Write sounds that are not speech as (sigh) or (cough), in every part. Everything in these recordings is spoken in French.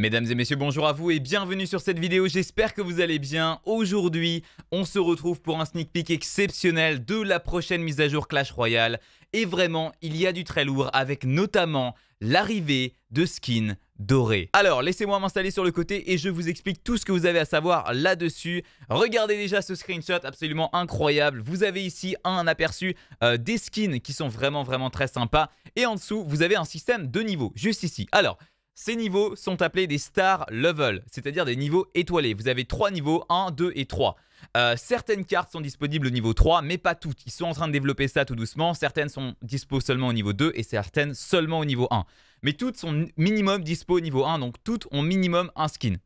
Mesdames et messieurs, bonjour à vous et bienvenue sur cette vidéo, j'espère que vous allez bien. Aujourd'hui, on se retrouve pour un sneak peek exceptionnel de la prochaine mise à jour Clash Royale. Et vraiment, il y a du très lourd avec notamment l'arrivée de skins dorés. Alors, laissez-moi m'installer sur le côté et je vous explique tout ce que vous avez à savoir là-dessus. Regardez déjà ce screenshot absolument incroyable. Vous avez ici un aperçu euh, des skins qui sont vraiment vraiment très sympas. Et en dessous, vous avez un système de niveaux, juste ici. Alors, ces niveaux sont appelés des star level, c'est-à-dire des niveaux étoilés. Vous avez trois niveaux, 1, 2 et 3. Euh, certaines cartes sont disponibles au niveau 3, mais pas toutes. Ils sont en train de développer ça tout doucement. Certaines sont dispo seulement au niveau 2 et certaines seulement au niveau 1. Mais toutes sont minimum dispo au niveau 1, donc toutes ont minimum un skin.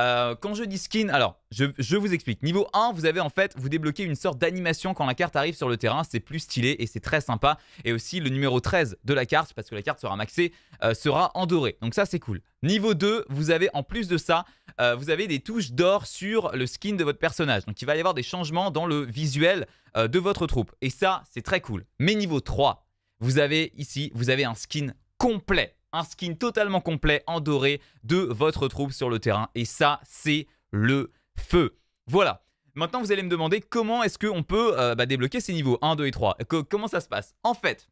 Euh, quand je dis skin, alors je, vous explique. Niveau 1, vous avez en fait, vous débloquez une sorte d'animation quand la carte arrive sur le terrain. C'est plus stylé et c'est très sympa. Et aussi le numéro 13 de la carte, parce que la carte sera maxée, euh, sera en doré. Donc ça c'est cool. Niveau 2, vous avez en plus de ça, euh, vous avez des touches d'or sur le skin de votre personnage. Donc il va y avoir des changements dans le visuel de votre troupe. Et ça, c'est très cool. Mais niveau 3, vous avez ici, vous avez un skin complet un skin totalement complet en doré de votre troupe sur le terrain. Et ça, c'est le feu. Voilà. Maintenant, vous allez me demander comment est-ce qu'on peut euh, bah, débloquer ces niveaux 1, 2 et 3. comment ça se passe? En fait,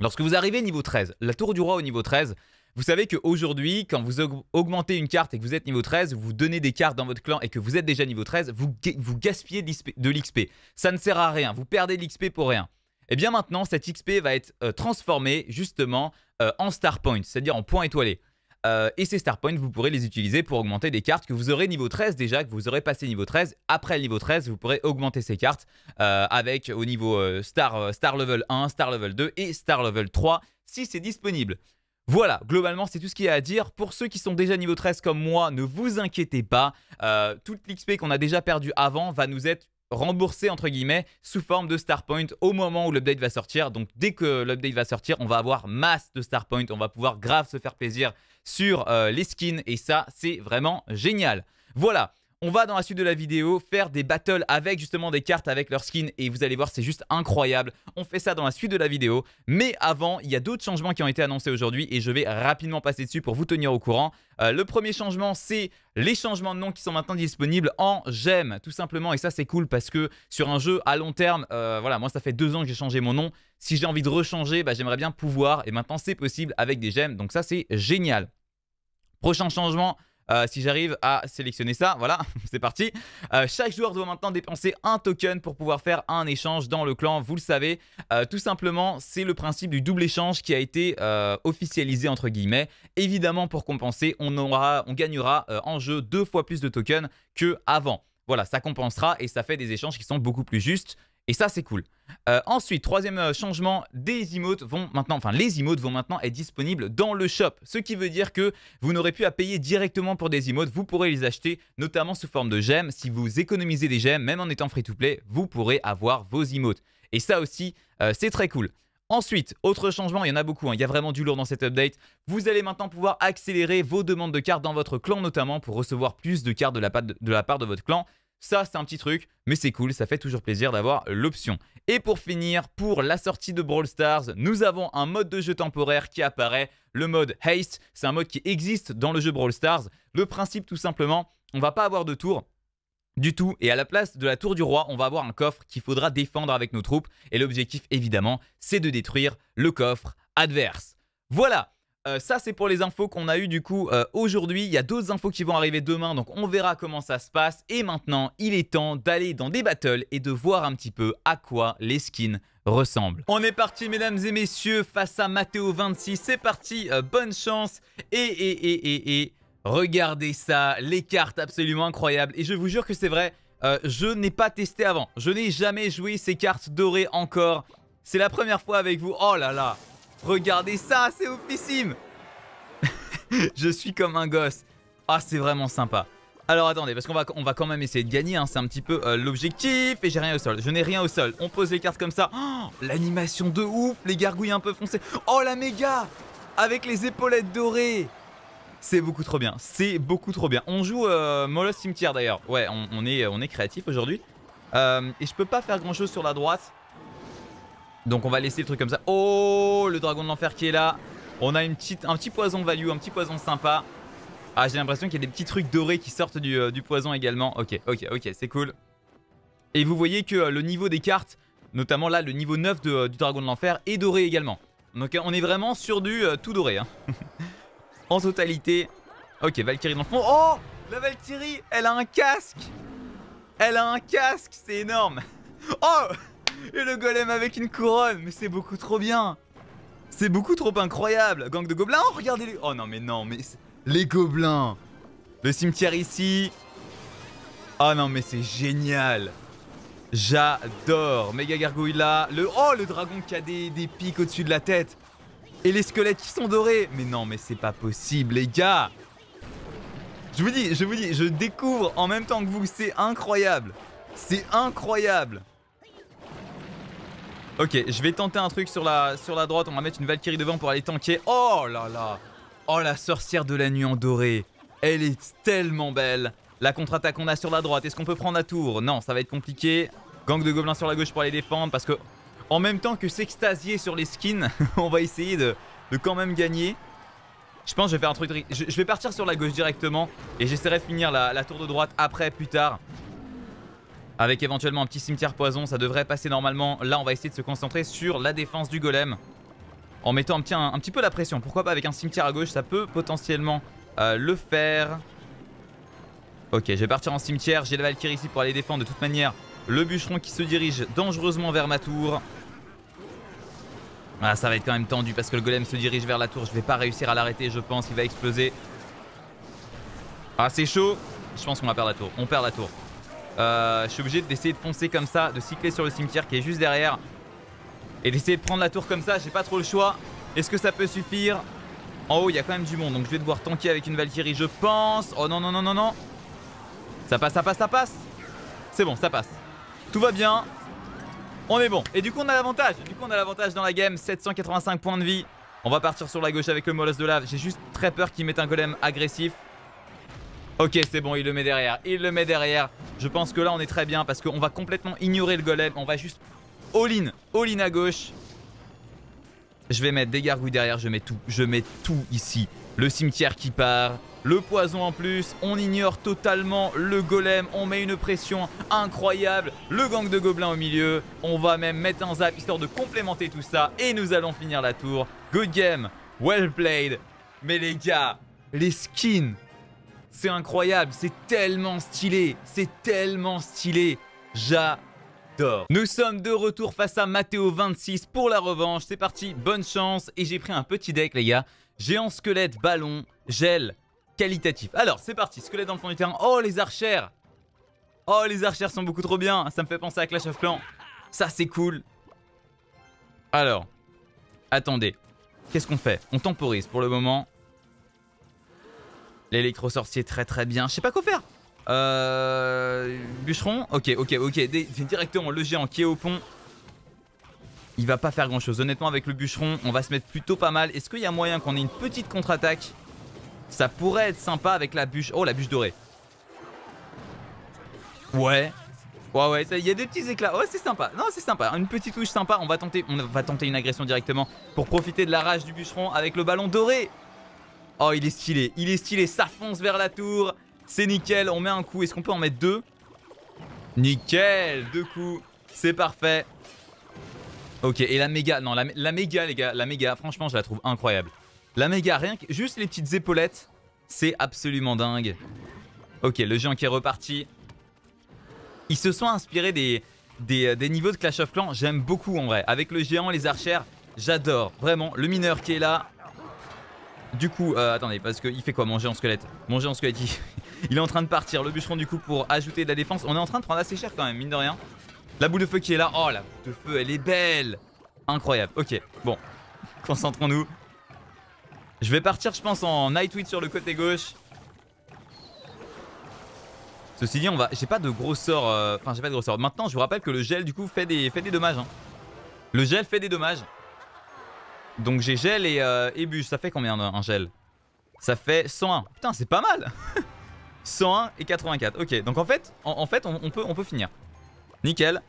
lorsque vous arrivez niveau 13, la tour du roi au niveau 13, vous savez qu'aujourd'hui, quand vous augmentez une carte et que vous êtes niveau 13, vous donnez des cartes dans votre clan et que vous êtes déjà niveau 13, vous, vous gaspillez de l'XP. Ça ne sert à rien, vous perdez de l'XP pour rien. Et eh bien maintenant, cette XP va être euh, transformée justement euh, en star points, c'est-à-dire en points étoilés. Euh, et ces star points, vous pourrez les utiliser pour augmenter des cartes que vous aurez niveau 13 déjà, que vous aurez passé niveau 13. Après le niveau 13, vous pourrez augmenter ces cartes avec au niveau star, star level 1, star level 2 et star level 3 si c'est disponible. Voilà, globalement, c'est tout ce qu'il y a à dire. Pour ceux qui sont déjà niveau 13 comme moi, ne vous inquiétez pas. toute l'XP qu'on a déjà perdu avant va nous être remboursé entre guillemets sous forme de star point au moment où l'update va sortir. Donc dès que l'update va sortir, on va avoir masse de star point, on va pouvoir grave se faire plaisir sur euh, les skins et ça c'est vraiment génial. Voilà, on va dans la suite de la vidéo faire des battles avec justement des cartes avec leurs skins et vous allez voir c'est juste incroyable. On fait ça dans la suite de la vidéo. Mais avant, il y a d'autres changements qui ont été annoncés aujourd'hui et je vais rapidement passer dessus pour vous tenir au courant. Euh, le premier changement, c'est les changements de nom qui sont maintenant disponibles en gemmes, tout simplement. Et ça, c'est cool parce que sur un jeu à long terme, euh, voilà, moi, ça fait deux ans que j'ai changé mon nom. Si j'ai envie de rechanger, bah, j'aimerais bien pouvoir. Et maintenant, c'est possible avec des gemmes. Donc ça, c'est génial. Prochain changement, euh, si j'arrive à sélectionner ça, voilà, (laughs) c'est parti. Euh, chaque joueur doit maintenant dépenser un token pour pouvoir faire un échange dans le clan, vous le savez. Euh, tout simplement, c'est le principe du double échange qui a été officialisé entre guillemets. Évidemment, pour compenser, on, on gagnera en jeu deux fois plus de tokens que avant. Voilà, ça compensera et ça fait des échanges qui sont beaucoup plus justes. Et ça, c'est cool. Euh, ensuite, troisième euh, changement, des emotes vont maintenant, enfin les emotes vont maintenant être disponibles dans le shop. Ce qui veut dire que vous n'aurez plus à payer directement pour des emotes, vous pourrez les acheter notamment sous forme de gemmes. Si vous économisez des gemmes, même en étant free-to-play, vous pourrez avoir vos emotes. Et ça aussi, euh, c'est très cool. Ensuite, autre changement, il y en a beaucoup, hein. il y a vraiment du lourd dans cette update. Vous allez maintenant pouvoir accélérer vos demandes de cartes dans votre clan notamment pour recevoir plus de cartes de la part de votre clan. Ça, c'est un petit truc, mais c'est cool, ça fait toujours plaisir d'avoir l'option. Et pour finir, pour la sortie de Brawl Stars, nous avons un mode de jeu temporaire qui apparaît, le mode Haste. C'est un mode qui existe dans le jeu Brawl Stars. Le principe, tout simplement, on va pas avoir de tour du tout. Et à la place de la tour du roi, on va avoir un coffre qu'il faudra défendre avec nos troupes. Et l'objectif, évidemment, c'est de détruire le coffre adverse. Voilà euh, ça, c'est pour les infos qu'on a eu du coup euh, aujourd'hui. Il y a d'autres infos qui vont arriver demain, donc on verra comment ça se passe. Et maintenant, il est temps d'aller dans des battles et de voir un petit peu à quoi les skins ressemblent. On est parti, mesdames et messieurs, face à Matteo 26. C'est parti, euh, bonne chance. Et, et, et, et, et, regardez ça, les cartes absolument incroyables. Et je vous jure que c'est vrai, je n'ai pas testé avant. Je n'ai jamais joué ces cartes dorées encore. C'est la première fois avec vous. Oh là là Regardez ça, c'est oufissime (laughs) Je suis comme un gosse. Ah, c'est vraiment sympa. Alors attendez, parce qu'on va, quand même essayer de gagner, hein. c'est un petit peu euh, l'objectif. Et j'ai rien au sol, je n'ai rien au sol. On pose les cartes comme ça. Oh, l'animation de ouf, les gargouilles un peu foncées. Oh la méga Avec les épaulettes dorées c'est beaucoup trop bien, c'est beaucoup trop bien. On joue euh, Molos Cimetière d'ailleurs. Ouais, on, est, on est créatif aujourd'hui. Euh, et je peux pas faire grand chose sur la droite. Donc on va laisser le truc comme ça. Oh, le dragon de l'enfer qui est là. On a une petite, un petit poison value, un petit poison sympa. Ah, j'ai l'impression qu'il y a des petits trucs dorés qui sortent du, euh, poison également. Ok, ok, ok, c'est cool. Et vous voyez que euh, le niveau des cartes, notamment là, le niveau 9 de, euh, du Dragon de l'Enfer, est doré également. Donc on est vraiment sur du tout doré. Hein. (laughs) en totalité. Ok, Valkyrie dans le fond. Oh La Valkyrie, elle a un casque Elle a un casque, c'est énorme (laughs) Oh Et le golem avec une couronne Mais c'est beaucoup trop bien. C'est beaucoup trop incroyable. Gang de gobelins, oh, regardez les... Oh non mais non, mais... Les gobelins. Le cimetière ici. Oh non mais c'est génial. J'adore. Méga gargouille là le... Oh le dragon qui a des, des pics au-dessus de la tête. Et les squelettes qui sont dorés. Mais non mais c'est pas possible les gars. Je vous dis, je vous dis, je découvre en même temps que vous, c'est incroyable. C'est incroyable Ok, je vais tenter un truc sur la, droite, on va mettre une Valkyrie devant pour aller tanker. Oh là là Oh la sorcière de la nuit en doré Elle est tellement belle La contre-attaque qu'on a sur la droite, est-ce qu'on peut prendre la tour? Non, ça va être compliqué. Gang de gobelins sur la gauche pour aller défendre parce que en même temps que s'extasier sur les skins, (laughs) on va essayer de, quand même gagner. Je pense que je vais faire un truc... Je, vais partir sur la gauche directement et j'essaierai de finir la tour de droite après, plus tard. Avec éventuellement un petit cimetière poison, ça devrait passer normalement. Là, on va essayer de se concentrer sur la défense du golem. En mettant un petit, peu la pression. Pourquoi pas avec un cimetière à gauche, ça peut potentiellement euh, le faire. Ok, je vais partir en cimetière. J'ai la Valkyrie ici pour aller défendre de toute manière. Le bûcheron qui se dirige dangereusement vers ma tour. Ah, ça va être quand même tendu parce que le golem se dirige vers la tour. Je vais pas réussir à l'arrêter, je pense. qu'il va exploser. Ah, c'est chaud. Je pense qu'on va perdre la tour. On perd la tour. Euh, je suis obligé d'essayer de foncer comme ça, de cycler sur le cimetière qui est juste derrière. Et d'essayer de prendre la tour comme ça, j'ai pas trop le choix. Est-ce que ça peut suffire? En haut, il y a quand même du monde, donc je vais devoir tanker avec une Valkyrie, je pense. Oh non, non, non, non, non. Ça passe, ça passe, ça passe. C'est bon, ça passe. Tout va bien. On est bon. Et du coup, on a l'avantage. Du coup, on a l'avantage dans la game. 785 points de vie. On va partir sur la gauche avec le molosse de lave. J'ai juste très peur qu'il mette un golem agressif. Ok, c'est bon, il le met derrière. Il le met derrière. Je pense que là, on est très bien parce qu'on va complètement ignorer le golem. On va juste all-in, all-in à gauche. Je vais mettre des gargouilles derrière. Je mets tout. Je mets tout ici. Le cimetière qui part. Le poison en plus. On ignore totalement le golem. On met une pression incroyable. Le gang de gobelins au milieu. On va même mettre un zap histoire de complémenter tout ça. Et nous allons finir la tour. Good game. Well played. Mais les gars, les skins c'est incroyable, c'est tellement stylé, c'est tellement stylé. J'adore. Nous sommes de retour face à Matteo 26 pour la revanche. C'est parti, bonne chance. Et j'ai pris un petit deck, les gars. Géant squelette, ballon, gel, qualitatif. Alors, c'est parti, squelette dans le fond du terrain. Oh, les archères Oh, les archères sont beaucoup trop bien. Ça me fait penser à Clash of Clans. Ça, c'est cool. Alors, attendez. Qu'est-ce qu'on fait? On temporise pour le moment. L'électro-sorcier très très bien. Je sais pas quoi faire. Euh... Bûcheron Ok, ok, ok. Directement le géant qui est au pont. Il va pas faire grand chose. Honnêtement, avec le bûcheron, on va se mettre plutôt pas mal. Est-ce qu'il y a moyen qu'on ait une petite contre-attaque? Ça pourrait être sympa avec la bûche. Oh, la bûche dorée. Ouais. Ouais, ouais, il y a des petits éclats. Ouais, c'est sympa. Non, c'est sympa. Une petite touche sympa. On va, tenter, on va tenter une agression directement pour profiter de la rage du bûcheron avec le ballon doré. Oh, il est stylé. Il est stylé. Ça fonce vers la tour. C'est nickel. On met un coup. Est-ce qu'on peut en mettre deux Nickel. Deux coups. C'est parfait. Ok, et la méga. Non, la, méga, les gars. La méga, franchement, je la trouve incroyable. La méga, rien que. Juste les petites épaulettes. C'est absolument dingue. Ok, le géant qui est reparti. Ils se sont inspirés des, des, des niveaux de Clash of Clans. J'aime beaucoup en vrai. Avec le géant, les archères, j'adore. Vraiment, le mineur qui est là. Du coup, euh, attendez, parce qu'il fait quoi Manger en squelette? Manger en squelette, (laughs) il... est en train de partir. Le bûcheron, du coup, pour ajouter de la défense. On est en train de prendre assez cher quand même, mine de rien. La boule de feu qui est là. Oh, la boule de feu, elle est belle. Incroyable. Ok, bon. (laughs) Concentrons-nous. Je vais partir, je pense, en Nightwitch sur le côté gauche. Ceci dit, va. J'ai pas de gros sorts. Euh, enfin, j'ai pas de gros sorts. Maintenant, je vous rappelle que le gel, du coup, fait des, fait des dommages. Hein. Le gel fait des dommages. Donc j'ai gel et, euh, bûche. Ça fait combien un gel? Ça fait 101. Putain, c'est pas mal (laughs) 101 et 84. Ok, donc en fait, en, fait on, peut, on peut finir. Nickel.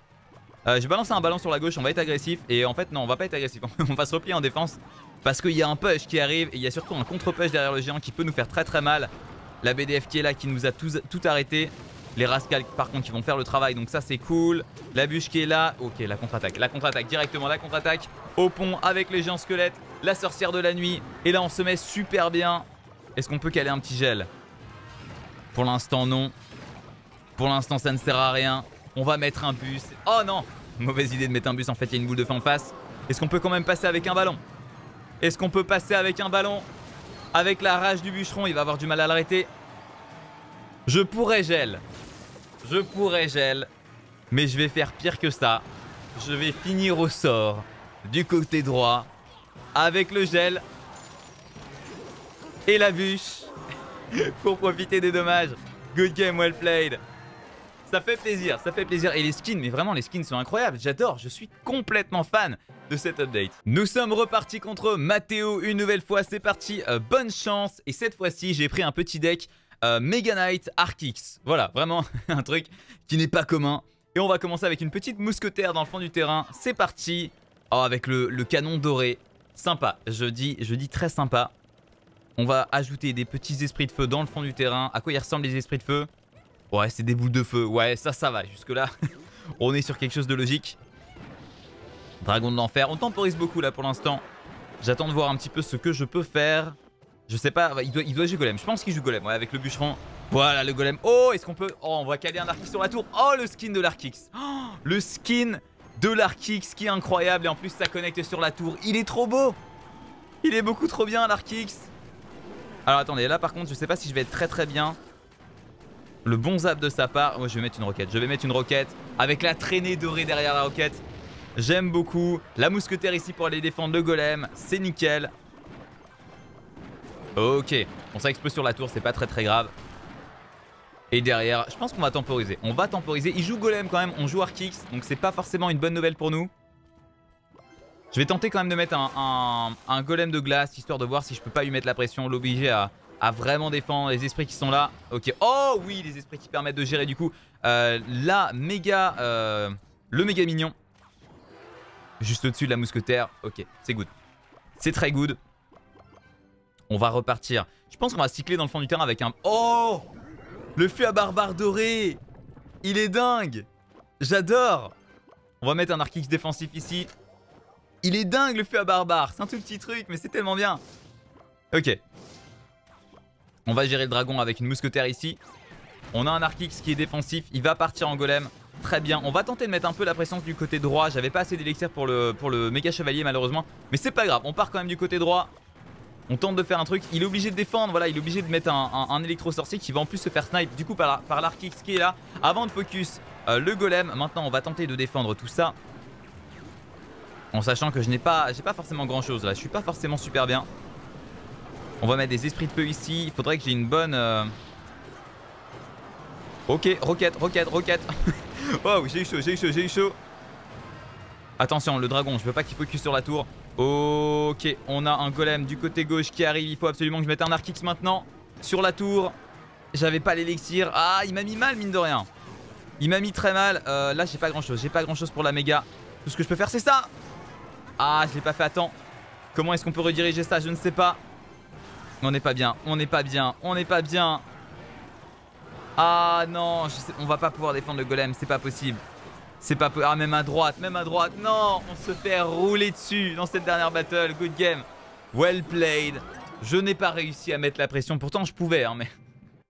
Euh, J'ai balancé un ballon sur la gauche, on va être agressif. Et en fait, non, on va pas être agressif. (laughs) on va se replier en défense. Parce qu'il y a un push qui arrive et il y a surtout un contre-push derrière le géant qui peut nous faire très très mal. La BDF qui est là, qui nous a tout arrêté. Les Rascals, par contre, qui vont faire le travail, donc ça, c'est cool. La bûche qui est là. Ok, la contre-attaque. La contre-attaque, directement, la contre-attaque. Au pont, avec les géants squelettes. La sorcière de la nuit. Et là, on se met super bien. Est-ce qu'on peut caler un petit gel? Pour l'instant, non. Pour l'instant, ça ne sert à rien. On va mettre un bus. Oh non Mauvaise idée de mettre un bus, en fait, il y a une boule de feu en face. Est-ce qu'on peut quand même passer avec un ballon? Est-ce qu'on peut passer avec un ballon? Avec la rage du bûcheron, il va avoir du mal à l'arrêter. Je pourrais gel. Je pourrais gel. Mais je vais faire pire que ça. Je vais finir au sort du côté droit avec le gel et la bûche (laughs) pour profiter des dommages. Good game, well played. Ça fait plaisir, ça fait plaisir. Et les skins, mais vraiment, les skins sont incroyables. J'adore, je suis complètement fan de cette update. Nous sommes repartis contre Matteo une nouvelle fois. C'est parti, euh, bonne chance. Et cette fois-ci, j'ai pris un petit deck euh, Mega Knight Arkix. Voilà, vraiment (laughs) un truc qui n'est pas commun. Et on va commencer avec une petite mousquetaire dans le fond du terrain. C'est parti. Oh, avec le, canon doré. Sympa, je dis, je dis très sympa. On va ajouter des petits esprits de feu dans le fond du terrain. À quoi ils ressemblent les esprits de feu? Ouais, c'est des boules de feu. Ouais, ça, ça va. Jusque-là, (laughs) on est sur quelque chose de logique. Dragon de l'enfer. On temporise beaucoup là pour l'instant. J'attends de voir un petit peu ce que je peux faire. Je sais pas, il doit, jouer golem. Je pense qu'il joue golem, ouais, avec le bûcheron. Voilà le golem. Oh, est-ce qu'on peut... Oh, on va caler un Arkix sur la tour. Oh, le skin de l'Arkix. Oh, le skin de l'Arkix qui est incroyable. Et en plus, ça connecte sur la tour. Il est trop beau. Il est beaucoup trop bien, l'Arkix. Alors, attendez, là, par contre, je sais pas si je vais être très très bien. Le bon zap de sa part. Moi, je vais mettre une roquette. Je vais mettre une roquette avec la traînée dorée derrière la roquette. J'aime beaucoup. La mousquetaire ici pour aller défendre le golem. C'est nickel. Ok. Bon, ça explose sur la tour. C'est pas très très grave. Et derrière, je pense qu'on va temporiser. On va temporiser. Il joue golem quand même. On joue Arkix. Donc, c'est pas forcément une bonne nouvelle pour nous. Je vais tenter quand même de mettre un, golem de glace histoire de voir si je peux pas lui mettre la pression, l'obliger à, à vraiment défendre les esprits qui sont là. Ok. Oh oui, les esprits qui permettent de gérer du coup euh, la méga... Euh, le méga mignon. Juste au-dessus de la mousquetaire. Ok, c'est good. C'est très good. On va repartir. Je pense qu'on va cycler dans le fond du terrain avec un... Oh Le feu à barbare doré Il est dingue J'adore On va mettre un Arkix défensif ici. Il est dingue le feu à barbare C'est un tout petit truc, mais c'est tellement bien. Ok. On va gérer le dragon avec une mousquetaire ici. On a un Arkix qui est défensif. Il va partir en golem. Très bien. On va tenter de mettre un peu la pression du côté droit. J'avais pas assez d'élixir pour le méga chevalier malheureusement. Mais c'est pas grave. On part quand même du côté droit. On tente de faire un truc. Il est obligé de défendre. Voilà, il est obligé de mettre un, électro-sorcier qui va en plus se faire snipe du coup par, par l'Arkix qui est là. Avant de focus euh, le golem. Maintenant, on va tenter de défendre tout ça. En sachant que je n'ai pas, pas forcément grand chose là. Je suis pas forcément super bien. On va mettre des esprits de feu ici. Il faudrait que j'ai une bonne... Euh, ok, roquette, roquette, roquette. (laughs) oh, j'ai eu chaud, j'ai eu chaud, j'ai eu chaud. Attention, le dragon, je veux pas qu'il focus sur la tour. Ok, on a un golem du côté gauche qui arrive. Il faut absolument que je mette un Arkix maintenant sur la tour. J'avais pas l'élixir. Ah, il m'a mis mal, mine de rien. Il m'a mis très mal. Euh, là, j'ai pas grand chose. J'ai pas grand chose pour la méga. Tout ce que je peux faire, c'est ça. Ah, je l'ai pas fait à temps. Comment est-ce qu'on peut rediriger ça? Je ne sais pas. On n'est pas bien, on n'est pas bien, on n'est pas bien. Ah non, on va pas pouvoir défendre le golem, c'est pas possible. C'est pas Ah, même à droite, même à droite. Non, on se fait rouler dessus dans cette dernière battle. Good game. Well played. Je n'ai pas réussi à mettre la pression. Pourtant, je pouvais, hein, mais...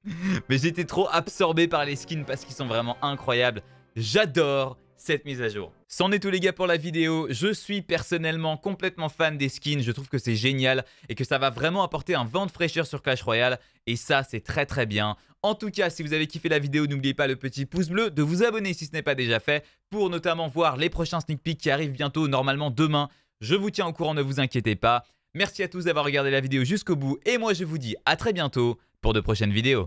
(laughs) mais j'étais trop absorbé par les skins parce qu'ils sont vraiment incroyables. J'adore cette mise à jour. C'en est tout les gars pour la vidéo. Je suis personnellement complètement fan des skins. Je trouve que c'est génial et que ça va vraiment apporter un vent de fraîcheur sur Clash Royale. Et ça, c'est très très bien. En tout cas, si vous avez kiffé la vidéo, n'oubliez pas le petit pouce bleu, de vous abonner si ce n'est pas déjà fait, pour notamment voir les prochains sneak peeks qui arrivent bientôt, normalement demain. Je vous tiens au courant, ne vous inquiétez pas. Merci à tous d'avoir regardé la vidéo jusqu'au bout et moi je vous dis à très bientôt pour de prochaines vidéos.